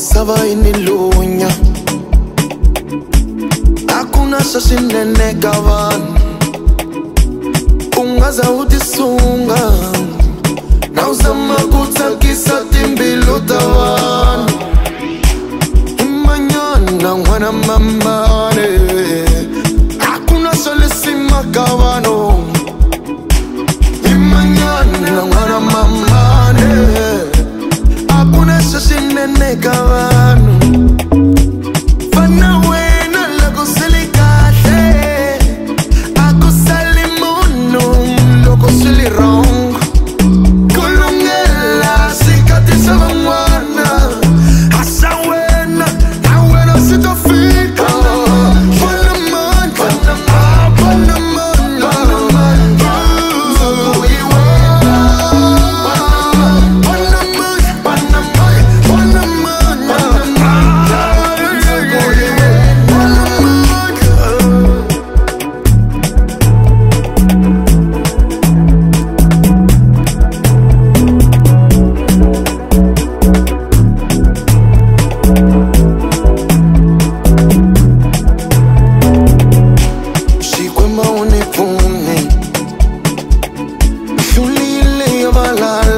saba inilunya hakuna shashi nene gavana ungaza utisunga nauzama kutsakisa timbilu ta vanhu imanyana ngwana mama. de la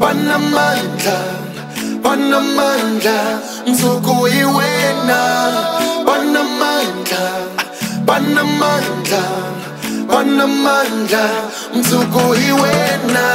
banamandla banamandla mzuku iwena banamandla banamandla banamandla mtsuku hi wena.